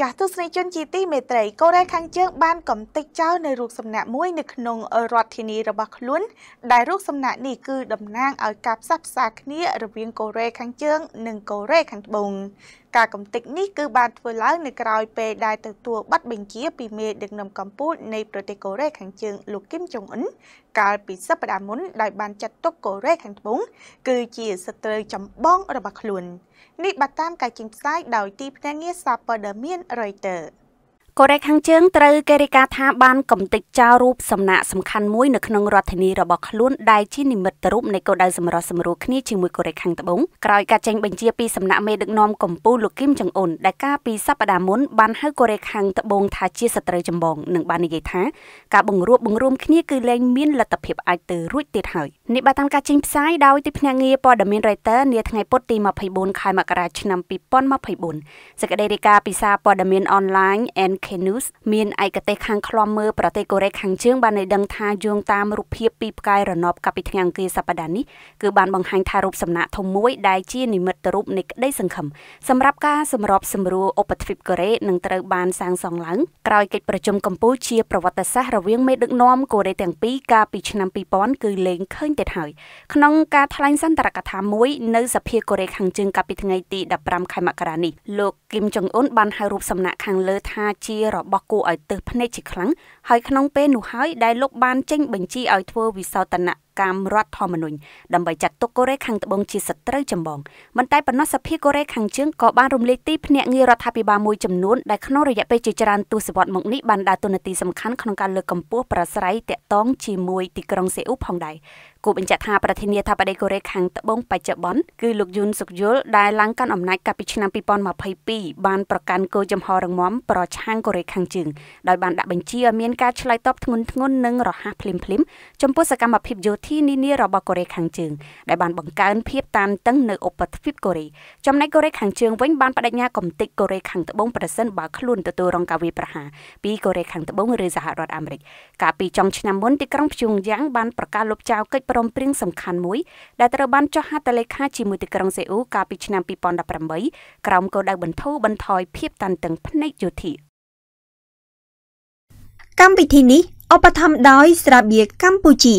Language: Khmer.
ចាស់ទស្សនិកជនជាទីមេត្រីកូរ៉េខាងជើងបានកំទេចចោលនៅរូបសំណាកមួយនៅក្នុងរដ្ឋធានីរបស់ខ្លួន ដែលរូបសំណាកនេះគឺតំណាងឲ្យការផ្សះផ្សាគ្នារវាងកូរ៉េខាងជើង និងកូរ៉េខាងត្បូងការកំទេចនេះគឺបានធ្វើឡើងនៅក្រៅពេលដែលទទួលប័ណ្ណបញ្ជាពីមេដឹកនាំកម្ពុជានៃប្រទេសកូរ៉េខាងជើងលោកគឹមចុងអ៊ុនកាលពីសប្តាហ៍មុនដោយបានចាត់ទុកកូរ៉េខាងត្បូងគឺជាសត្រូវចម្បងរបស់ខ្លួន នេះបានតាមការចេញផ្សាយដោយទីភ្នាក់ងារសារព័ត៌មាន Reuters កូរ៉េខាងជើងត្រូវគេរាយការណ៍ថាបានកំទេចចោលរូបសំណាកសំខាន់មួយនៅក្នុងរដ្ឋធានីរបស់ខ្លួនដែលជានិមិត្តរូបនៃគោលដៅសម្រស់សម្រួលគ្នាជាមួយកូរ៉េខាងត្បូងក្រោយការចេញបញ្ជាពីសំណាក់មេដឹកនាំកម្ពុជាលោកគឹមចុងអ៊ុនដែលកាលពីសប្តាហ៍មុនបានហៅកូរ៉េខាងត្បូងថាជាសត្រូវចម្បងនិងបាននិយាយថាការបង្រួបបង្រួមគ្នាគឺលែងមានលទ្ធភាពអាចទៅរួចទៀតហើយនេះបានតាមការចេញផ្សាយដោយទីភ្នាក់ងារព័ត៌មាន Reuters នាថ្ងៃពុធទី24ខែមករាឆ្នាំ2024សេចក្តីរាយការណ៍ពីសារព័ត៌មានអនឡាញ N UK News មានឯកទេសខាងឃ្លាំមើលប្រទេសកូរ៉េខាងជើងបានឲ្យដឹងថាយោងតាមរូបភាពពីផ្កាយរណបកាលពីថ្ងៃអង្គារសប្តាហ៍នេះគឺបានបង្ហាញថារូបសំណាកធំមួយដែលជានិមិត្តរូបនៃក្តីសង្ឃឹមសម្រាប់ការសម្របសម្រួលឧបទ្វីបកូរ៉េនឹងត្រូវបានសាងសង់ឡើងក្រោយកិច្ចប្រជុំកម្ពុជាប្រវត្តិសាស្ត្ររវាងមេដឹកនាំកូរ៉េទាំងពីរកាលពីឆ្នាំ2000គឺលែងឃើញទៀតហើយក្នុងការថ្លែងសន្ទរកថាមួយនៅសភាកូរ៉េខាងជើងកាលពីថ្ងៃទី15ខែមករានេះលោកគឹមចុងអ៊ុនបានហៅរូបសំណាកខាងលើថាជារបស់គួរឲ្យទើសភ្នែកជាខ្លាំងហើយក្នុងពេលនោះហើយដែលលោកបានចេញបញ្ជាឲ្យធ្វើវិសោធនកម្មរដ្ឋធម្មនុញ្ញដើម្បីចាត់ទុកកូរ៉េខាងត្បូងជាសត្រូវចម្បងមិនតែប៉ុណ្ណោះសភាកូរ៉េខាងជើងក៏បានរំលែកទីភ្នាក់ងាររដ្ឋាភិបាលមួយចំនួនដែលក្នុងរយៈពេលជាច្រើនទសវត្សរ៍មកនេះបានដើរតួនាទីសំខាន់ក្នុងការលើកកម្ពស់ប្រស្រ័យតាក់ទងជាមួយទីក្រុងសេអ៊ូផងដែរគូបញ្ជាក់ថាប្រធានាធិបតីកូរ៉េខាងត្បូងបច្ចុប្បន្នគឺលោកយុនសុកយុលដែលឡើងកាន់អំណាចកាលពីឆ្នាំ2022បានប្រកាន់គោលចំហររងំប្រឆាំងកូរ៉េខាងជើងដោយបានដាក់បញ្ជាឲ្យមានការឆ្លើយតបធ្ងន់ធ្ងរនិងរហ័សភ្លាមៗចំពោះសកម្មភាពយោធានានារបស់កូរ៉េខាងជើងដែលបានបង្កើនភាពតានតឹងនៅឧបទ្វីបកូរ៉េចំណែកកូរ៉េខាងជើងវិញបានបដិញ្ញាកំទេចកូរ៉េខាងត្បូងប្រសិនបើខ្លួនទទួលរងការវាយប្រហារពីកូរ៉េខាងត្បូងឬសហរដ្ឋអាមេរិកកាលពីចុងឆ្នាំមុនទីក្រុងព្យុងយ៉ាង បានប្រកាសលុបចោលកិច្ចព្រមព្រៀងសំខាន់ខាន់មួយដែលត្រូវបានចុះហត្ថលេខាជាមួយទីក្រុងសេអ៊ូកាលពីឆ្នាំ2018ក្រោមគោលដៅបន្ធូរបន្ថយភាពតានតឹងផ្នែកយោធាកម្មវិធីនេះឧបត្ថម្ភដោយស្រាបៀរកម្ពុជា